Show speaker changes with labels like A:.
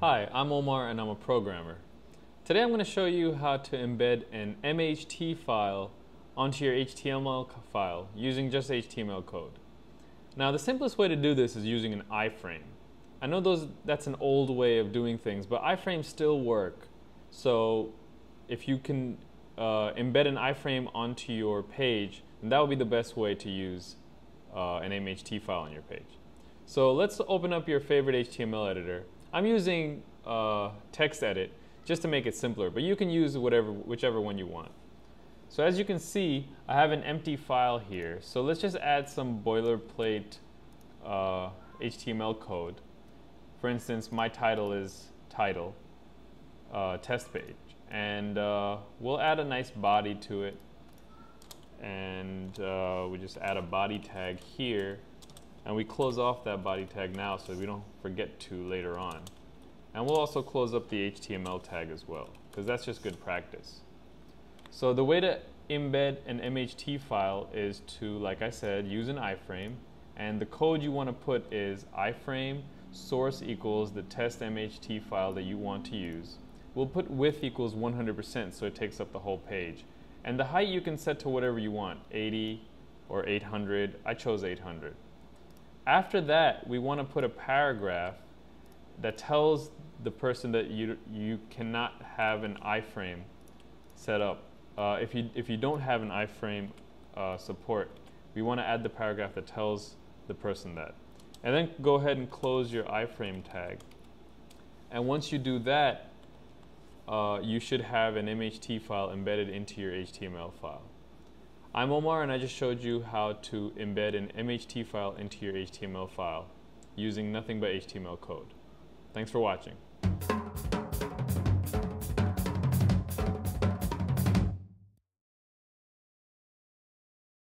A: Hi, I'm Omar and I'm a programmer. Today I'm going to show you how to embed an MHT file onto your HTML file using just HTML code. Now the simplest way to do this is using an iframe. I know those that's an old way of doing things, but iframes still work. So if you can uh, embed an iframe onto your page, then that would be the best way to use uh, an MHT file on your page. So let's open up your favorite HTML editor. I'm using uh, TextEdit just to make it simpler, but you can use whatever, whichever one you want. So as you can see, I have an empty file here. So let's just add some boilerplate uh, HTML code. For instance, my title is title, uh, test page. And uh, we'll add a nice body to it. And uh, we just add a body tag here and we close off that body tag now so we don't forget to later on. And we'll also close up the HTML tag as well, because that's just good practice. So the way to embed an MHT file is to, like I said, use an iframe. And the code you want to put is iframe source equals the test MHT file that you want to use. We'll put width equals 100% so it takes up the whole page. And the height you can set to whatever you want, 80 or 800. I chose 800. After that, we want to put a paragraph that tells the person that you, you cannot have an iframe set up. Uh, if, you, if you don't have an iframe uh, support, we want to add the paragraph that tells the person that. And then go ahead and close your iframe tag. And once you do that, uh, you should have an MHT file embedded into your HTML file. I'm Omar and I just showed you how to embed an MHT file into your HTML file using nothing but HTML code. Thanks for watching.